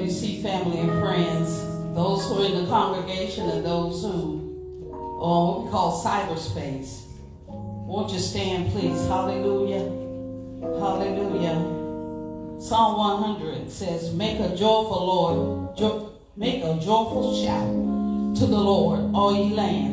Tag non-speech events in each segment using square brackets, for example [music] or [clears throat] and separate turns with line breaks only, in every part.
WC family and friends, those who are in the congregation and those who are what we call cyberspace. Won't you stand, please? Hallelujah. Hallelujah. Psalm 100 says, Make a joyful Lord, jo make a joyful shout to the Lord, all ye lands.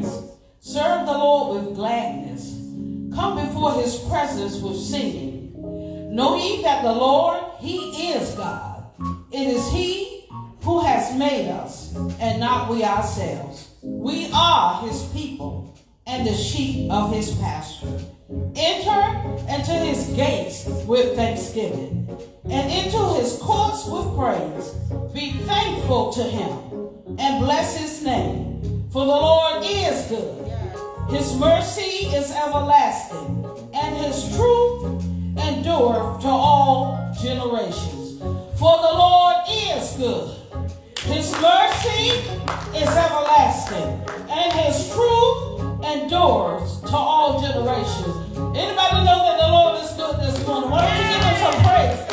is everlasting, and his truth endures to all generations. Anybody know that the Lord is good this morning? Why don't you give him some praise?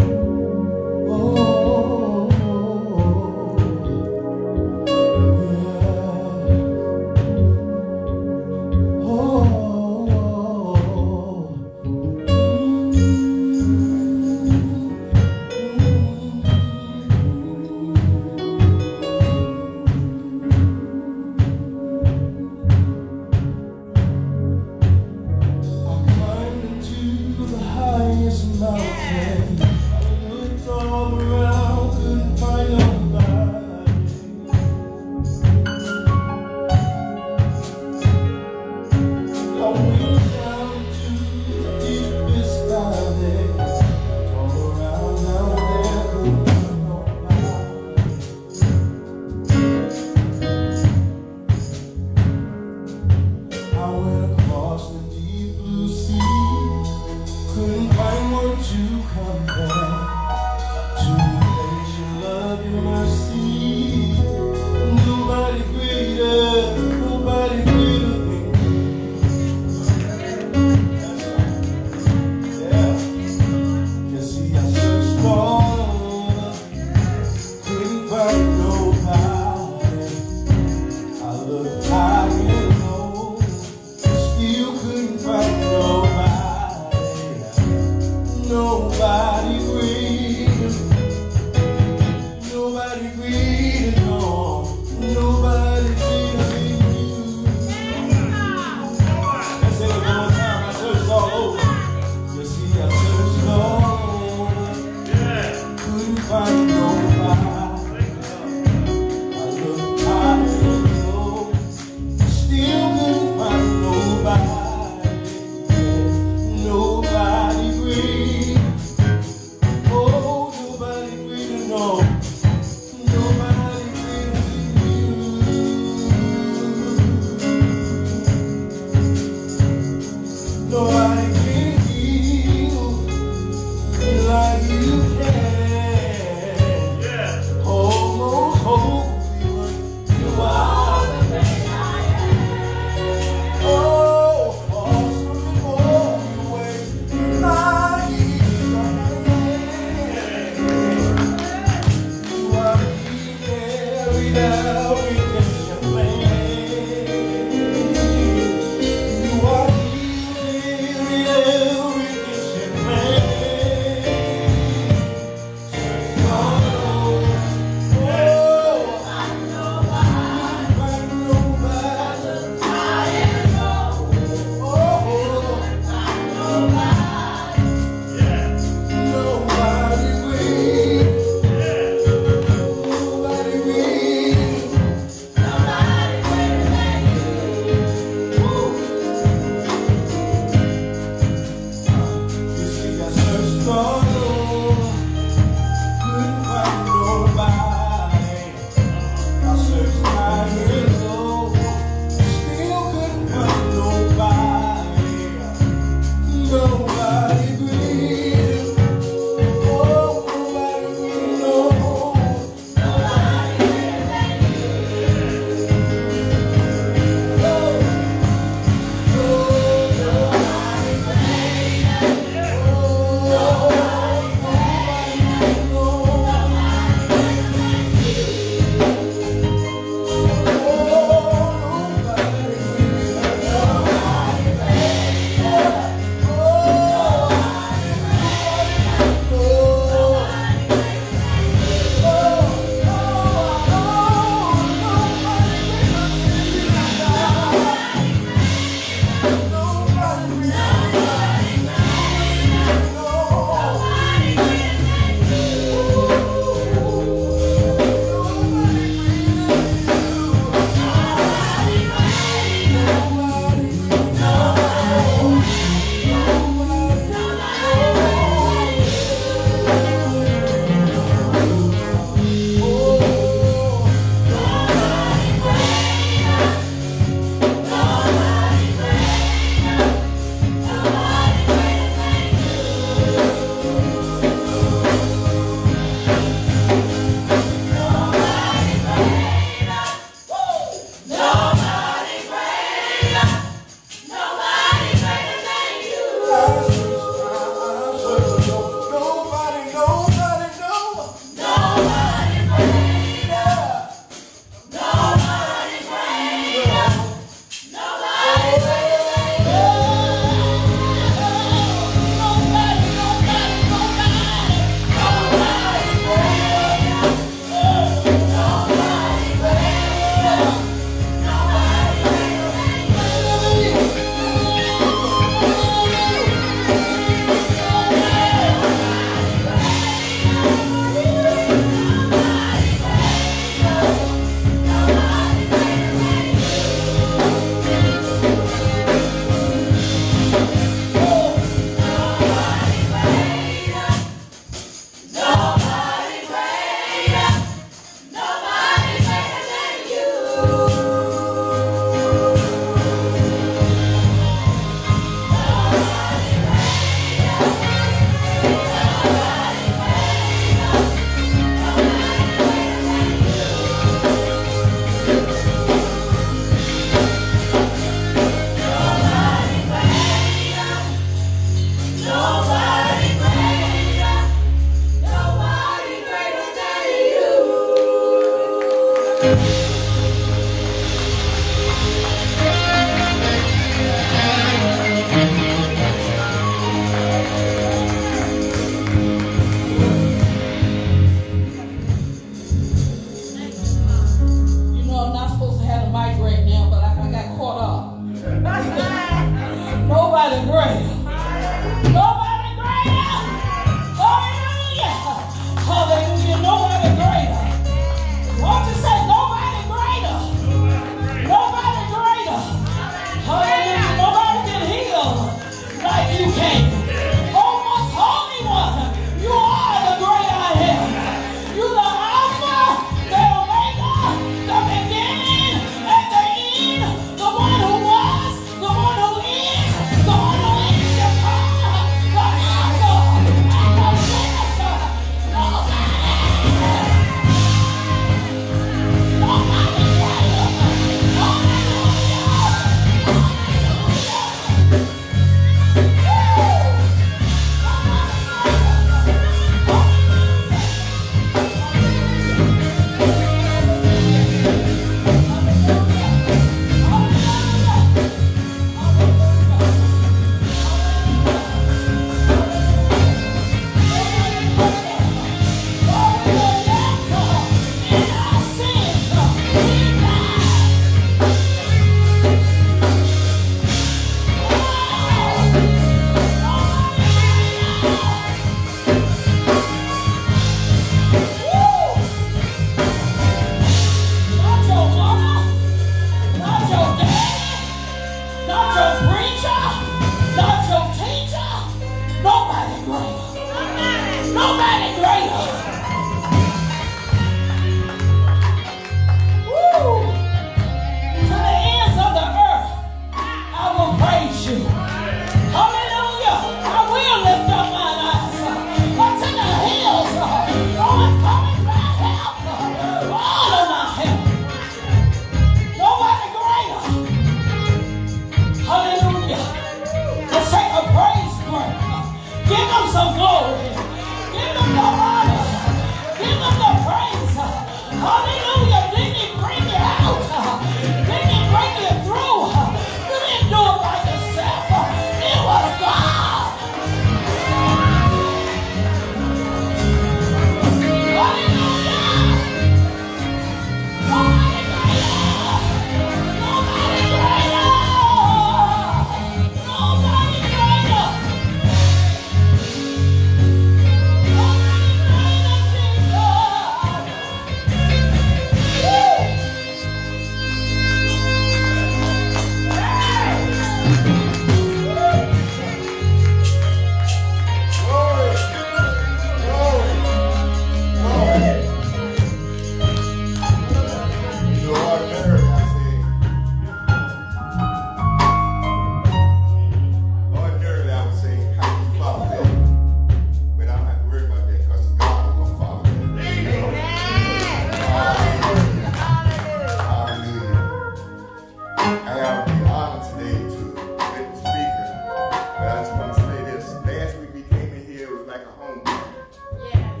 homecoming. Yes.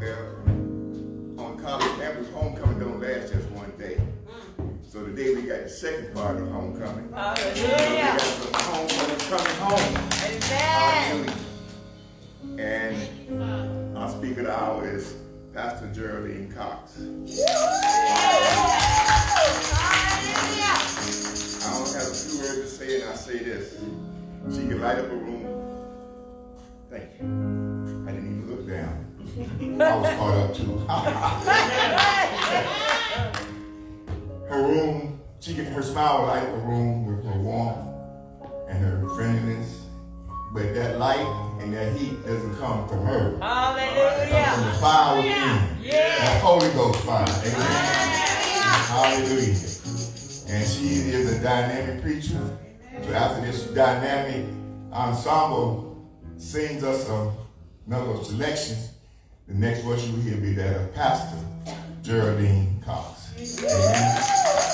Well, on college campus, homecoming don't last just one day. So today we got the second part of homecoming. Hallelujah. So we got homecoming coming home. Amen. And our speaker of the hour is Pastor Geraldine Cox. Yeah. I don't have a few words to say, and I say this.
She can light up a room was caught up to. her room, she could, her smile light the room with her warmth and her friendliness, but that light and that heat doesn't come from her. Hallelujah. From the fire within. Yeah. That Holy Ghost fire.
Amen.
Hallelujah. Hallelujah.
And she is a dynamic preacher. So after this dynamic ensemble sings us another selection, the next voice
you
hear will be that of Pastor Geraldine Cox. Amen.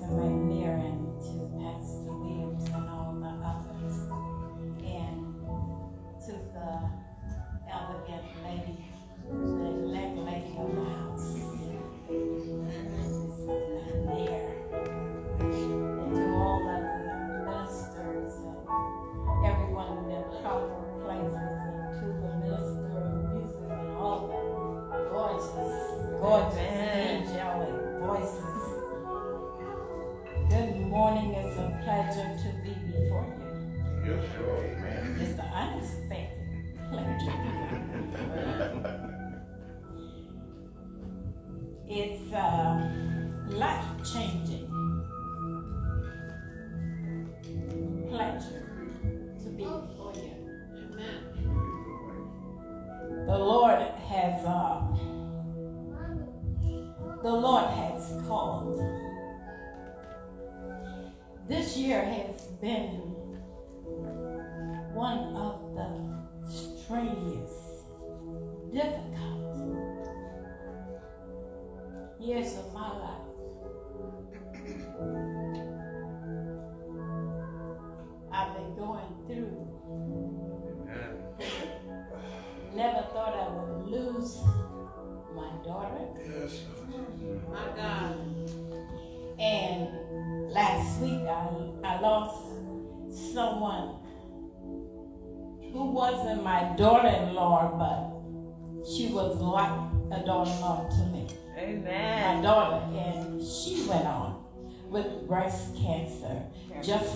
Christ.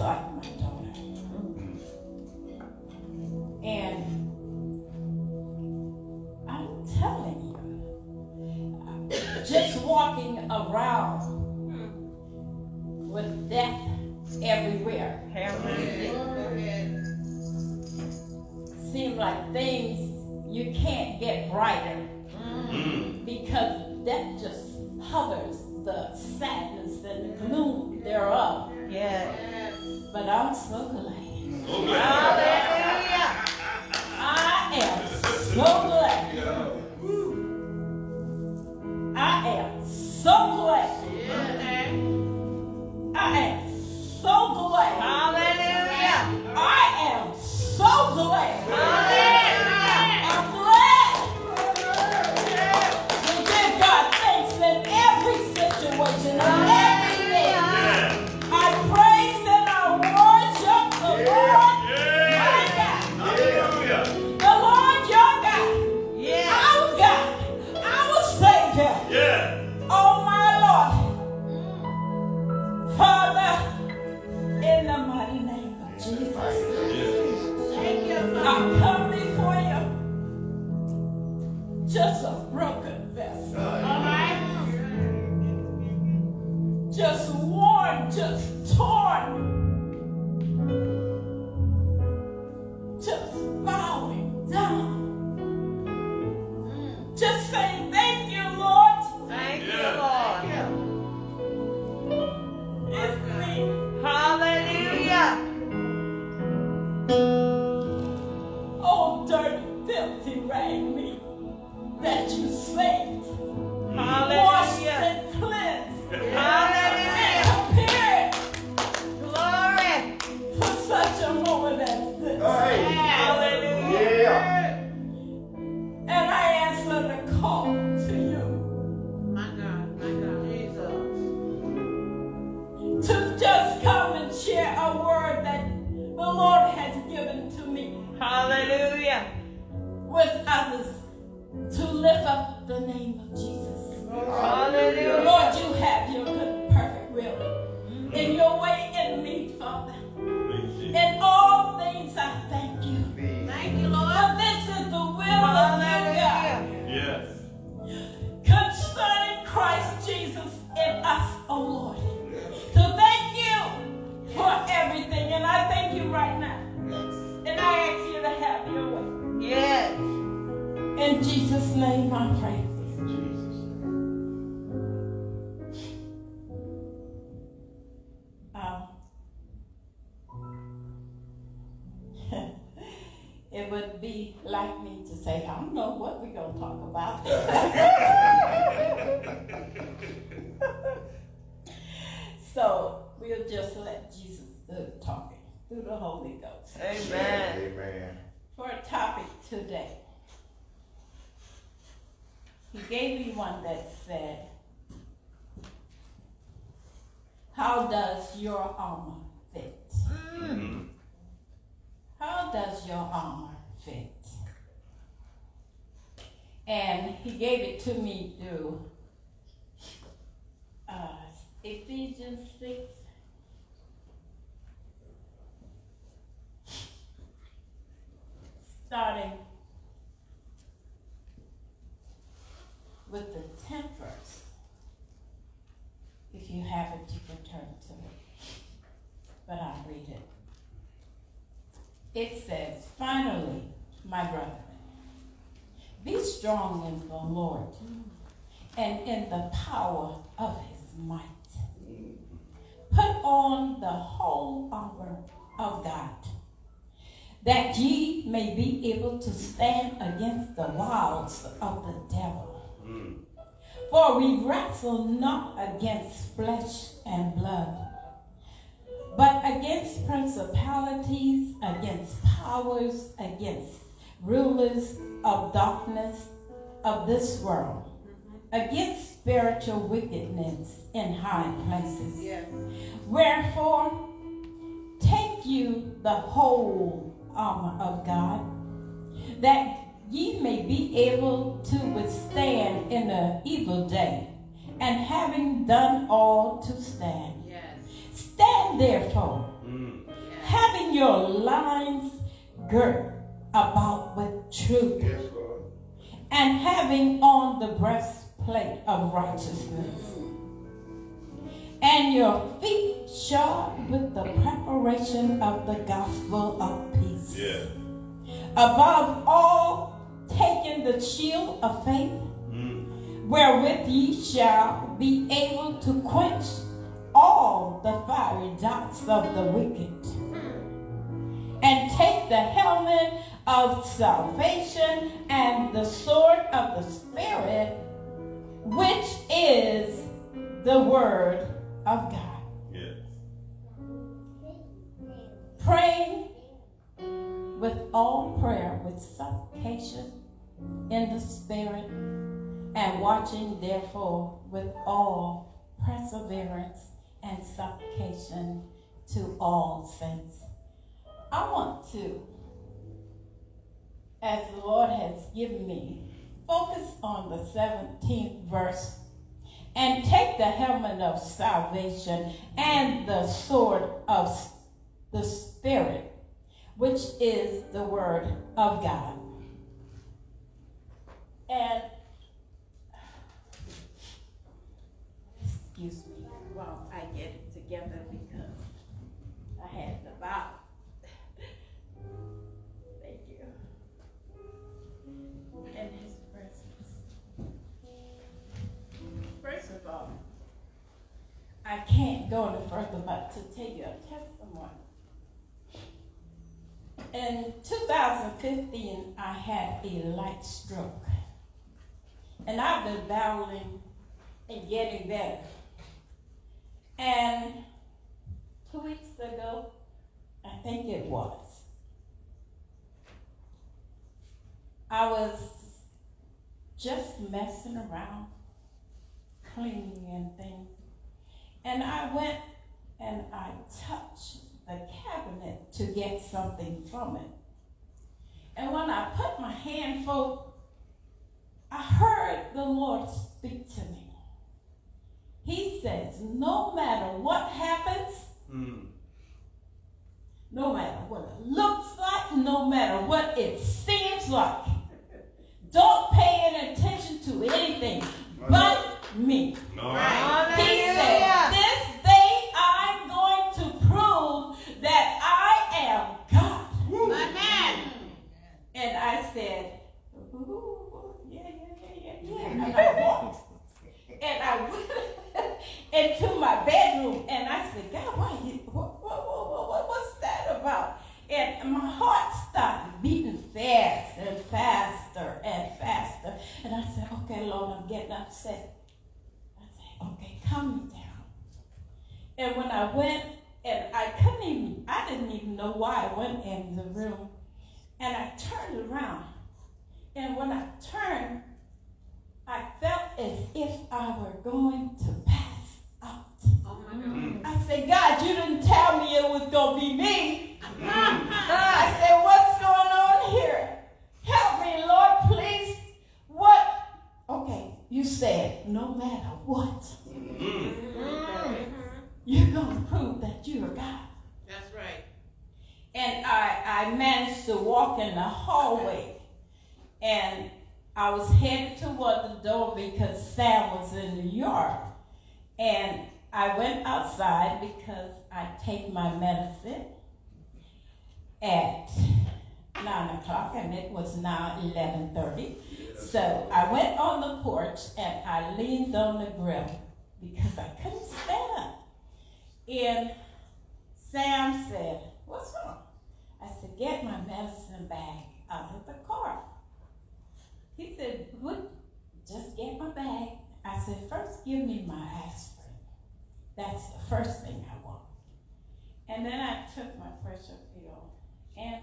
like my daughter. And I'm telling you, just walking around with death everywhere. seems like things you can't get brighter because that just hovers the sadness and the gloom thereof.
Yeah
but I'm smoking. glad.
Hallelujah.
I am smoking. It says, Finally, my brethren, be strong in the Lord and in the power of his might. Put on the whole armor of God, that ye may be able to stand against the wiles of the devil. Hmm. For we wrestle not against flesh and blood, but against principalities, against powers, against rulers of darkness of this world, against spiritual wickedness in high places. Wherefore, take you the whole armor of God, that ye may be able to withstand in the evil day, and having done all to stand. Stand therefore, mm. having your loins girt about with truth,
Yes,
and having on the breastplate of righteousness, and your feet shod with the preparation of the gospel of peace.
Yeah.
Above all, taking the shield of faith, mm. wherewith ye shall be able to quench all the fiery darts of the wicked. And take the helmet of salvation and the sword of the Spirit, which is the word of God.
Yes.
Praying with all prayer with supplication in the Spirit, and watching therefore with all perseverance and supplication to all saints. I want to, as the Lord has given me, focus on the 17th verse and take the helmet of salvation and the sword of the Spirit, which is the Word of God. And, excuse me together because I had the Bible. Thank you. And His presence. First of all, I can't go any further but to tell you a testimony. In 2015, I had a light stroke. And I've been battling and getting better. And two weeks ago, I think it was, I was just messing around, cleaning and things. And I went and I touched the cabinet to get something from it. And when I put my hand forward, I heard the Lord speak to me. He says, no matter what happens, hmm. no matter what it looks like, no matter what it seems like, don't pay any attention to anything but me.
All
He
right.
said, This day I'm going to prove that I am God. Amen. And I said, "Ooh, yeah, yeah, yeah, yeah, yeah. And I [laughs] walked. And I went [laughs] into my bedroom and I said, God, why you, what, what, what, what, what, what's that about? And my heart started beating fast and faster and faster. And I said, okay, Lord, I'm getting upset. I said, okay, calm me down. And when I went, and I couldn't even, I didn't even know why I went in the room. And I turned around. And when I turned, I felt as if I were going to pass out. Oh mm. I said, God, you didn't tell me it was going to be me. Mm. I said, what's going on here? Help me, Lord, please. What? Okay, you said, no matter what, mm. you're going to prove that you're God.
That's right.
And I, I managed to walk in the hallway. And I was headed toward the door because Sam was in the yard. And I went outside because I take my medicine. at nine o'clock, and it was now eleven thirty. So I went on the porch and I leaned on the grill because I couldn't stand up. And Sam said, "What's wrong?" I said, "Get my medicine bag out of the car." He said, "What? Just get my bag." I said, first give me my aspirin. That's the first thing I want. And then I took my pressure pill. And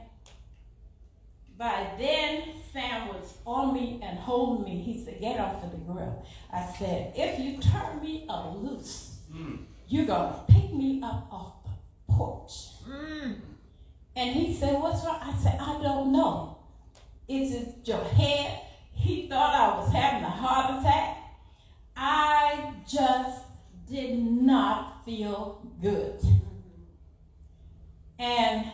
by then, Sam was on me and holding me. He said, Get off of the grill. I said, If you turn me up loose, you're going to pick me up off the porch.
Mm.
And he said, What's wrong? I said, I don't know. Is it your head? He thought I was having a heart attack. I just did not feel good. And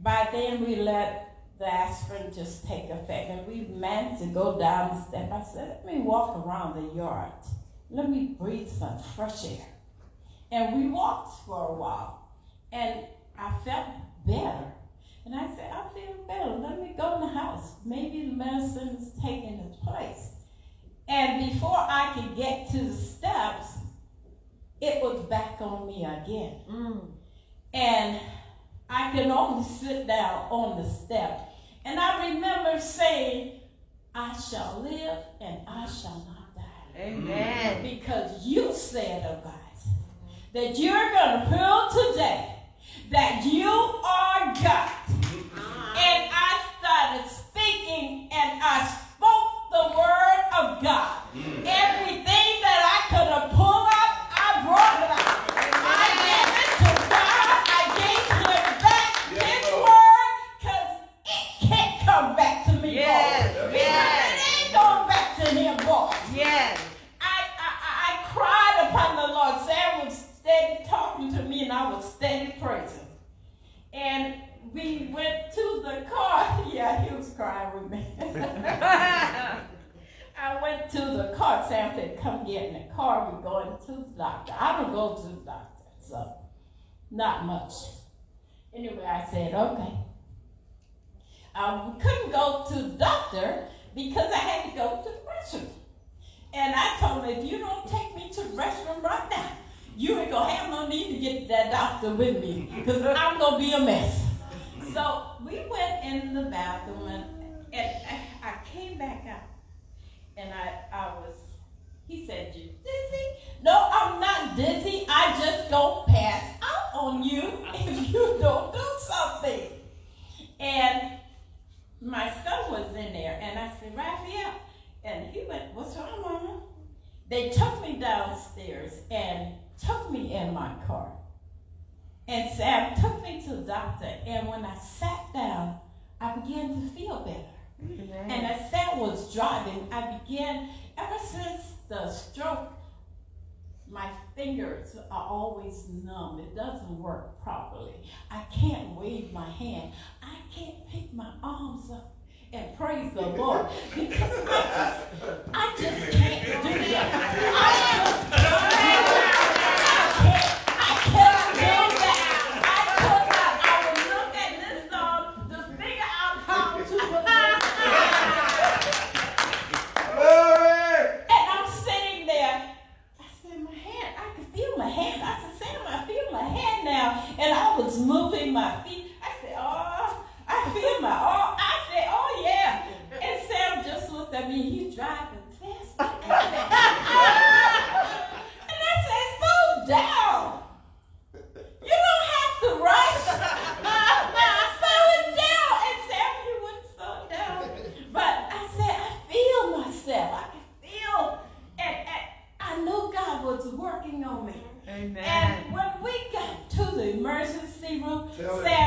by then we let the aspirin just take effect. And we managed to go down the step. I said, let me walk around the yard. Let me breathe some fresh air. And we walked for a while. And I felt better. And I said, I feel better. Let me go in the house. Maybe the medicine is taking its place. And before I could get to the steps, it was back on me again.
Mm.
And I could only sit down on the step. And I remember saying, I shall live and I shall not die.
Amen.
Because you said, oh God, that you're going to prove today that you are God. And I started speaking and I spoke the word of God. Mm. Everything that I could have pulled up, I brought it out. I gave it to God. I gave him back his word because it can't come back to me.
Yes,
boys.
yes.
It ain't going back to him, boys.
Yes.
I, I, I cried upon the Lord. Sam was steady talking to me, and I was steady praising. And we went to the car. [laughs] Yeah, he was crying with me. [laughs] I went to the car. Sam said, "Come get in the car. We're going to the doctor." I don't go to the doctor, so not much. Anyway, I said, "Okay." I couldn't go to the doctor because I had to go to the restroom. And I told him, if you don't take me to the restroom right now, you ain't gonna have no need to get that doctor with me because I'm gonna be a mess. So we went in the bathroom and, and I came back out and I, I was, he said, you dizzy? No, I'm not dizzy. I just don't pass out on you [laughs] if you don't do something. And my son was in there, and I said, Raphael, and he went, what's wrong, Mama? They took me downstairs and took me in my car. And Sam took me to the doctor, and when I sat down, I began to feel better. And as Sam was driving, I began, ever since the stroke, my fingers are always numb. It doesn't work properly. I can't wave my hand. I can't pick my arms up and praise the Lord because I just, I just can't do that. I just, I can't, I can't do that. I could not. I would look at this song to figure out how to put this and I'm sitting there. I said, my hand, I could feel my hand. I said, Sam, I feel my hand now. And I was moving my feet. I said, oh, I feel my, oh, I said, oh yeah. And Sam just looked at me. He's driving fast. [laughs] and I said, slow down. You don't have to rush. [laughs] slow it down. And Sam, he wouldn't slow down. But I said, I feel myself. I can feel. And, and I knew God was working on me.
Amen.
And when we got to the emergency room,
Tell it.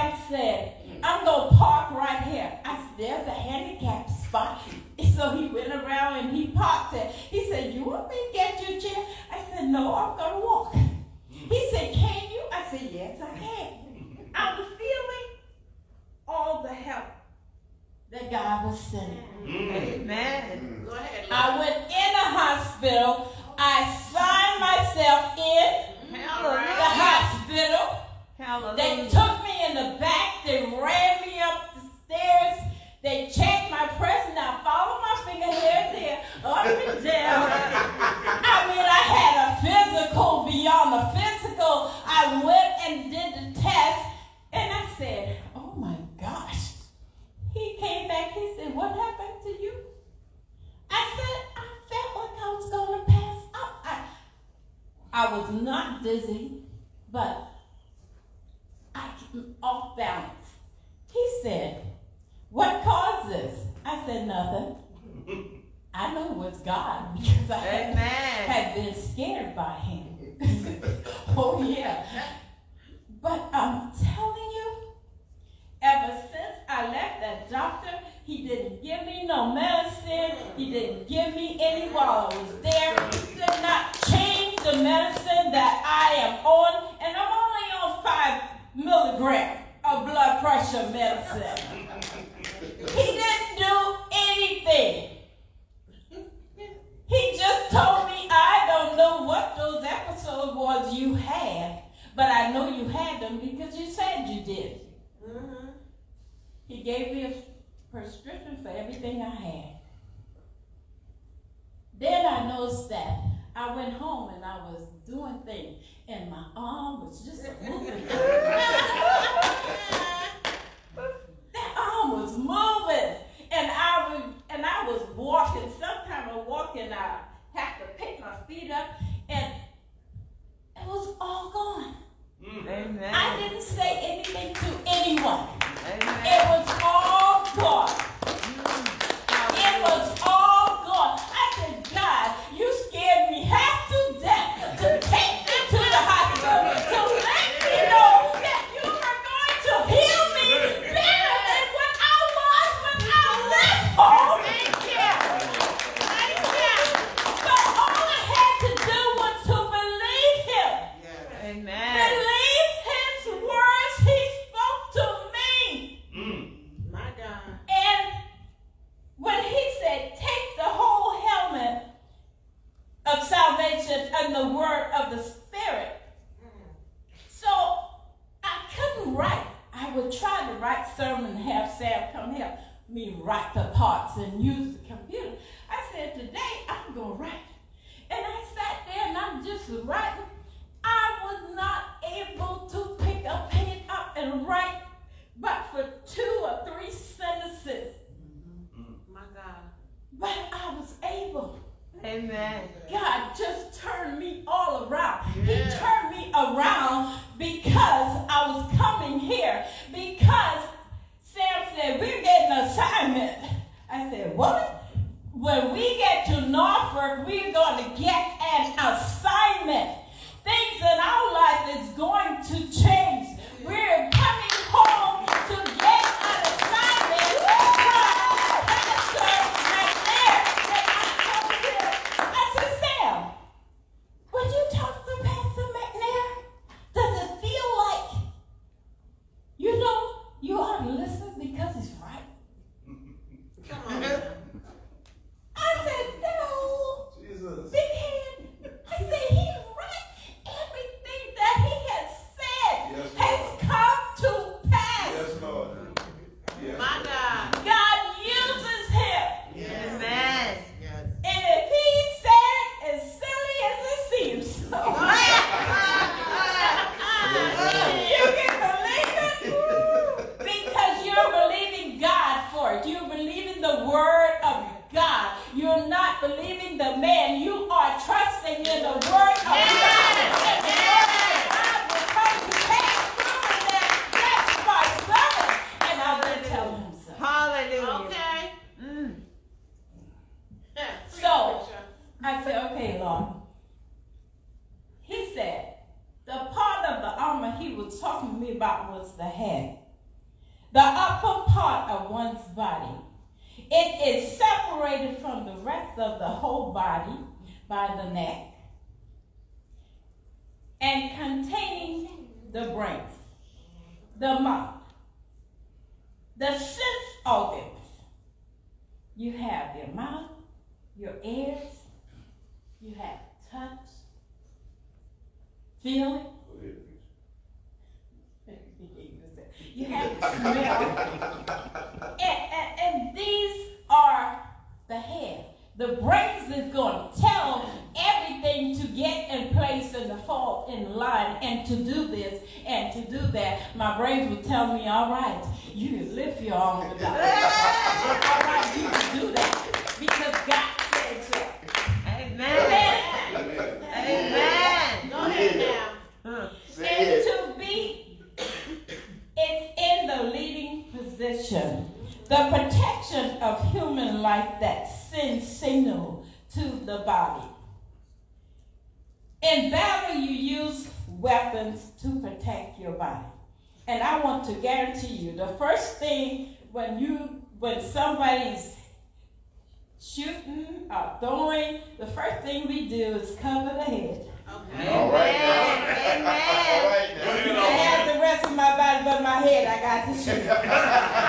had to shoot.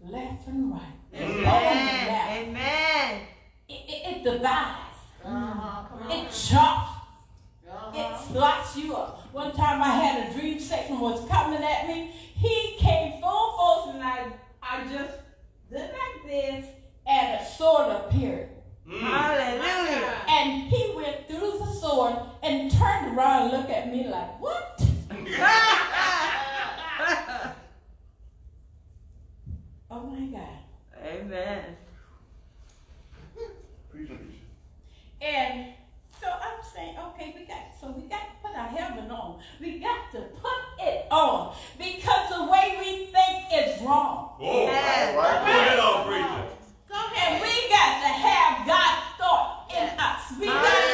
left and right.
Amen.
Left.
Amen.
It, it, it divides.
Uh-huh.
It chops.
Uh-huh.
It slots you up. One time I had a dream Satan was coming at me. He came full force and I, I just did like this and a sword appeared.
Mm.
Hallelujah.
And he went through the sword and turned around and looked at me like,
Amen.
And so I'm saying, okay, we got so we got to put our heaven on. We got to put it on because the way we think is wrong.
Oh,
yes.
right, right.
Put preacher.
Go ahead.
And we got to have God's thought in us. We got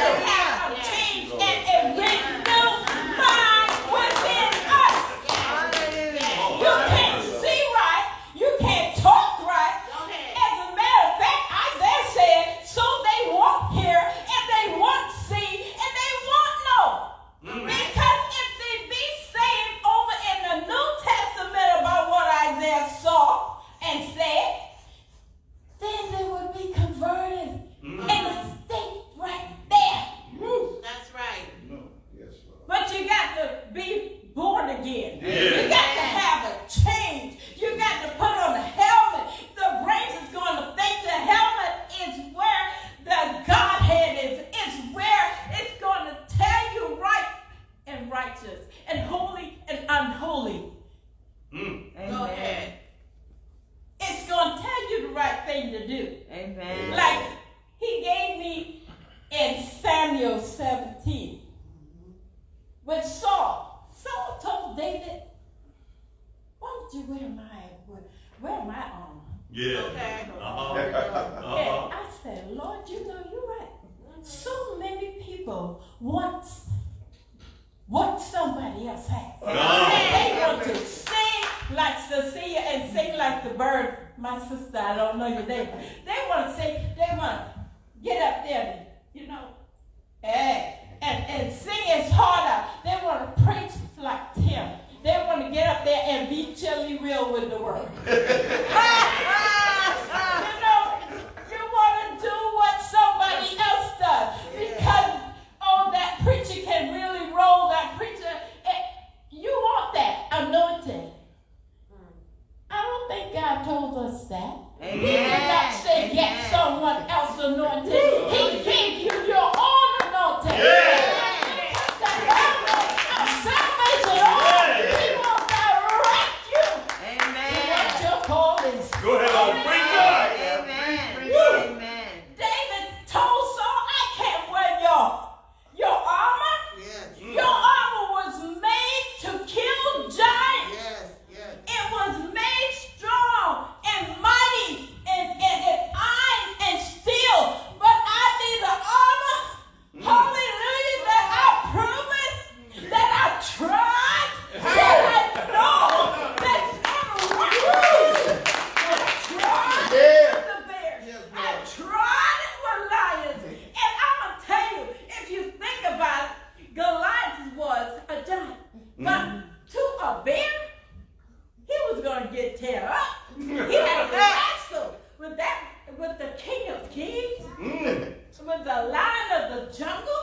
Birth, my sister, I don't know your name. they want to say, they want to get up there, you know, and, and, and sing as harder. They want to preach like Tim. They want to get up there and be chilly real with the world. [laughs] you know, you want to do what somebody else does because, oh, that preacher can really roll. That preacher, eh, you want that anointing. I think God told us that. He did not say get someone else anointed. He gave you your own anointing. The helmet of salvation on. He will direct you to what your call is.
Go ahead on, preacher.
David told Saul, I can't wear your, your armor. Your armor was made to kill giants. It was made strong and mighty and, and, and iron and steel. But I need an armor. Hallelujah. That I proven, that I tried, that I know that's gonna work. I tried
Yeah.
with the bears. I tried it with lions. And I'm going to tell you, if you think about it, Goliath was a giant. But to a bear, he was going to get tear up. He had to wrestle with that, with the king of kings,
Mm.
with the lion of the jungle.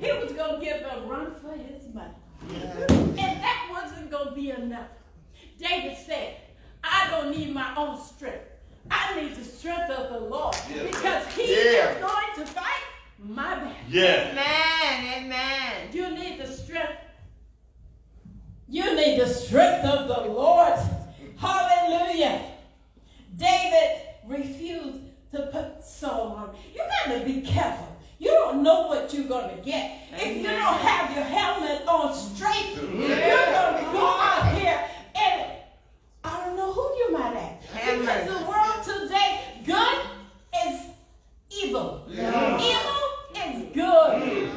He was going to give a run for his money. And that wasn't going to be enough. David said, I don't need my own strength. I need the strength of the Lord
Yes.
because he
Yeah.
is going to fight my battle.
Yeah.
You need the strength. You need the strength of the Lord. Hallelujah. David refused to put Saul on. You got to be careful. You don't know what you're going to get. If you don't have your helmet on straight, you're going to go out here and I don't know who you might ask. Because the world today, good is evil. Evil is good.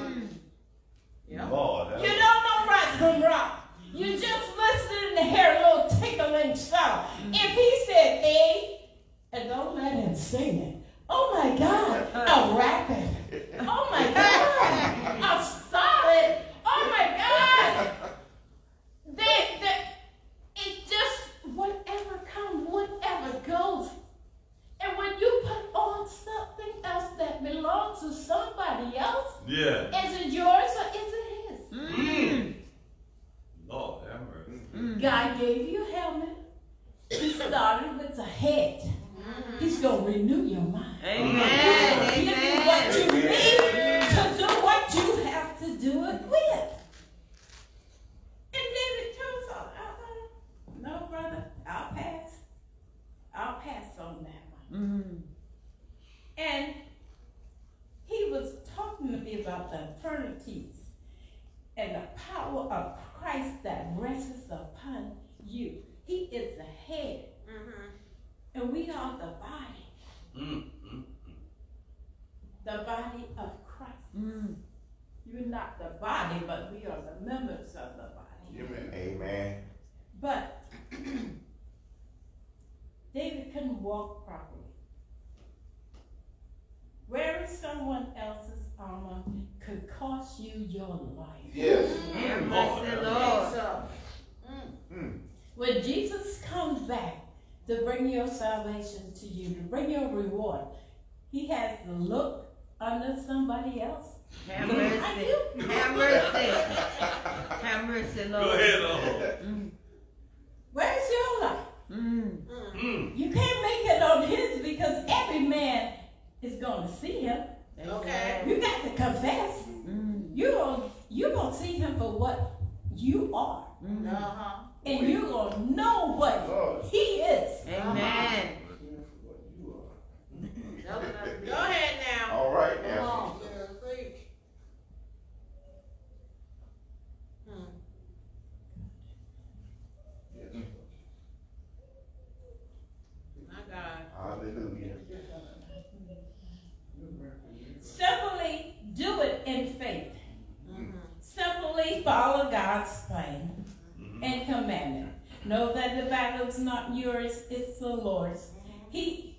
Lord,
You don't know right from wrong. You just listen to hear a little tickling sound. If he said A, and don't let him sing it. Oh my God, I'm rapping. Oh my God, I'm solid. Oh my God. They, they, it just, whatever comes, whatever goes. And when you put on something else that belongs to somebody else,
Yeah.
is it yours or is it his?
Mm. Lord have mercy.
God gave you a helmet. He started with the head. Mm-hmm. He's going to renew your mind. Give you what you need to do what you have to do it with. And David told Saul, uh-uh, no, brother, I'll pass. I'll pass on that one. And he was talking to me about the infirmities and the power of Christ that rests upon you. He is the head, and we are the body,
Mm. Mm.
the body of Christ. You're not the body, but we are the members of the body.
Amen. Amen.
But [clears throat] David couldn't walk properly. Wearing someone else's armor could cost you your life.
Yes. Mm.
When Jesus comes back to bring your salvation to you, to bring your reward, he has to look under somebody else.
Have mercy. Have mercy. Have mercy, Lord.
Go
Lord.
ahead on.
Where's your life?
Mm.
Mm.
You can't make it on his because every man is going to see him.
Okay.
You got to confess.
Mm.
You're going you gonna see him for what you are.
Mm.
And you're going to know what
Lord.
he is.
Amen.
Go ahead now.
All right now.
My God.
Hallelujah.
Simply do it in faith. Simply follow God's plan and commandment. Know that the battle is not yours, it's the Lord's. He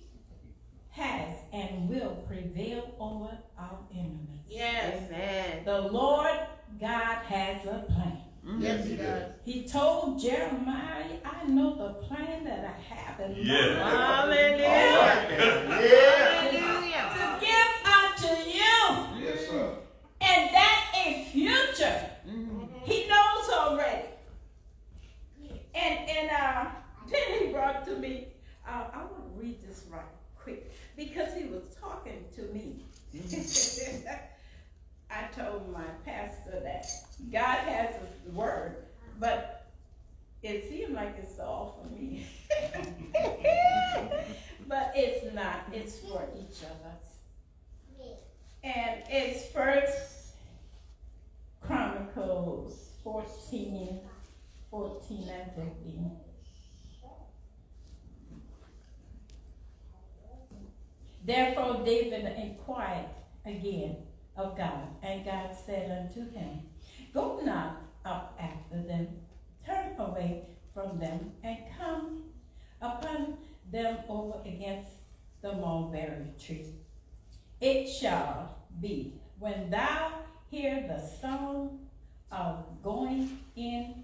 has and will prevail over our enemies.
Yes.
Amen.
The Lord God has a plan. Mm-hmm.
Yes, he does.
He told Jeremiah, I know the plan that I have in mind
Yeah.
Hallelujah.
right. Yeah.
Hallelujah.
to give unto you.
Yes, sir.
And that a future. Mm-hmm. He knows already. And and uh, [laughs] then he brought to me. Uh, I want to read this right quick because he was talking to me. [laughs] I told my pastor that God has a word, but it seemed like it's all for me. [laughs] but it's not. It's for each of us. And it's first Chronicles 14, 14 and 15. Therefore David inquired again of God, and God said unto him, Go not up after them, turn away from them, and come upon them over against the mulberry tree. It shall be when thou hear the song of going in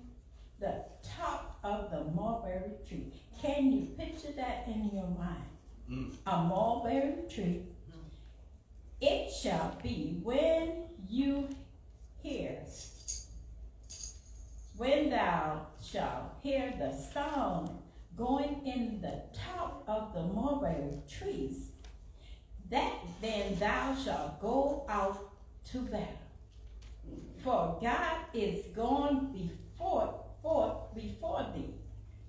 the top of the mulberry tree. Can you picture that in your mind?
Mm.
A mulberry tree. It shall be when you hear, when thou shalt hear the song going in the top of the mulberry trees, that then thou shalt go out to battle. For God is gone before, forth before thee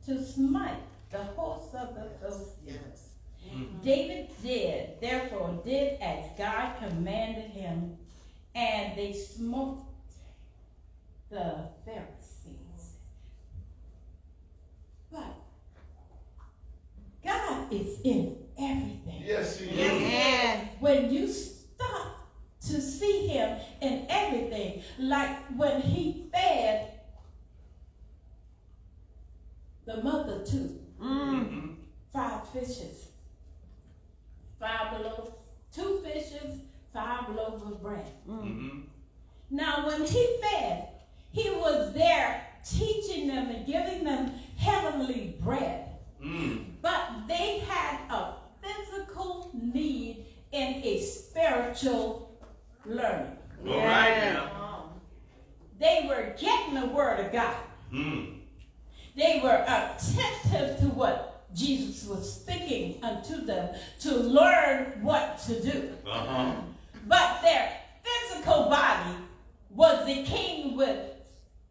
to smite the hosts of the Philistines. Mm-hmm. David did, therefore did as God commanded him, and they smote the Pharisees. But God is in everything
Yes, he is.
Yes.
when you stop to see him in everything, like when he fed the mother too,
Mhm.
five fishes, five loaves, two fishes, five loaves of bread.
Mhm.
Now, when he fed, he was there teaching them and giving them heavenly bread.
Mm.
But they had a physical need and a spiritual learning.
All right now.
They were getting the word of God.
Mm.
They were attentive to what Jesus was speaking unto them to learn what to do.
Uh-huh.
But their physical body was the king with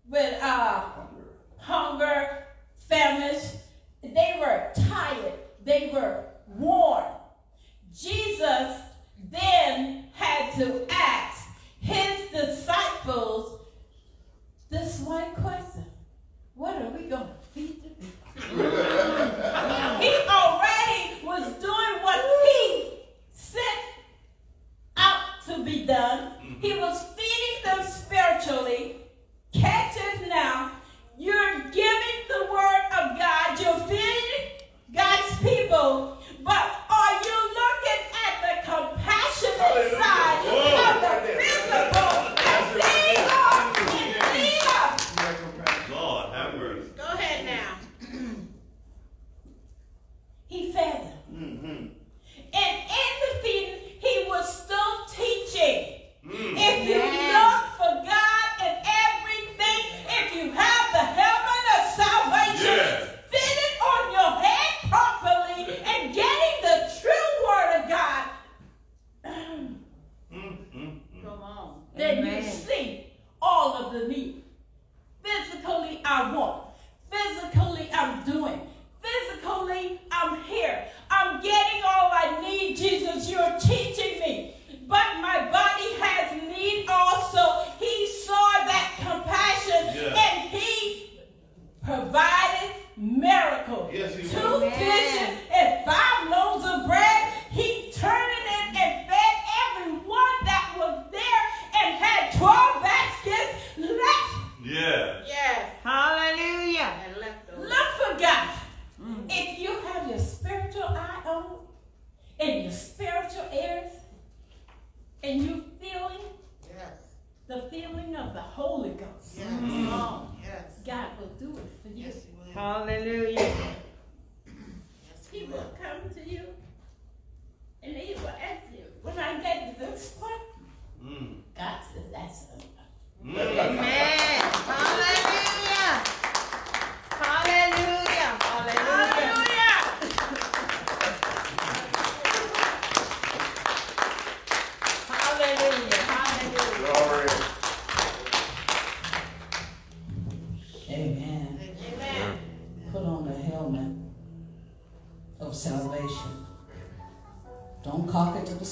with uh, hunger, famished. They were tired. They were worn. Jesus then had to ask his disciples this one question. What are we going to feed the people? he already was doing what he sent out to be done. He was feeding them spiritually.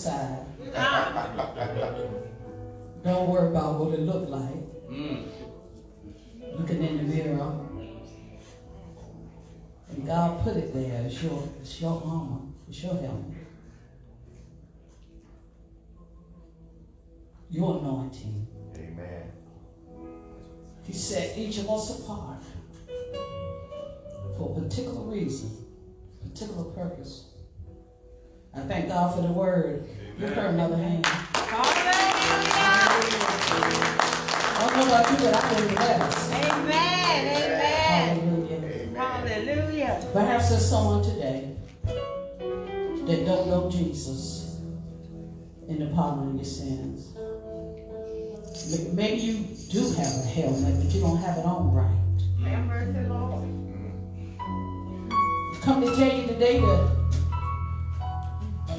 Side. [laughs]
Don't worry about what it looked like.
Mm.
Looking in the mirror. And God put it there. It's your, it's your armor. It's your helmet. Your anointing.
Amen.
He set each of us apart for a particular reason, particular purpose. I thank God for the word. Give her another hand.
Hallelujah.
I don't know about you, but I believe that.
Amen. Amen.
Hallelujah.
Amen.
Hallelujah.
Perhaps there's someone today that don't know Jesus in the pardon of your sins. Maybe you do have a helmet, but you don't have it on right.
Have mercy, Lord.
come to tell you today to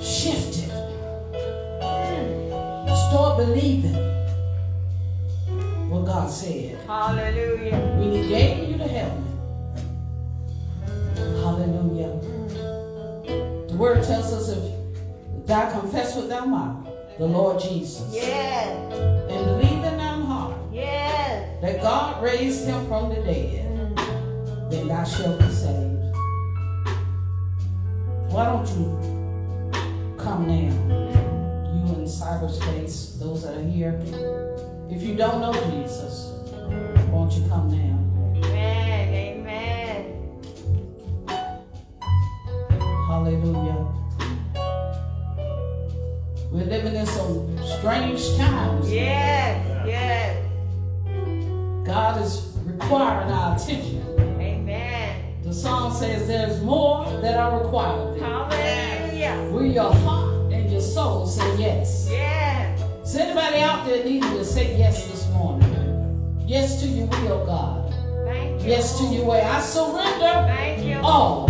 shift it. Start believing what God said.
Hallelujah.
When He gave you the helmet. Hallelujah. The word tells us if thou confess with thy mouth the Lord Jesus
Yes.
and believe in thine heart
Yes.
that God raised him from the dead, then thou shalt be saved. Why don't you come now? You in cyberspace, those that are here. If you don't know Jesus, won't you come now?
Amen. Amen.
Hallelujah. We're living in some strange times.
Yes. Yes.
God is requiring our attention.
Amen.
The song says there's more that I require thee.
Hallelujah.
Will your heart and your soul say yes?
Yes.
Is anybody out there needing to say yes this morning? Yes to your will, God.
Thank you.
Yes to your way. I surrender
Thank you.
all.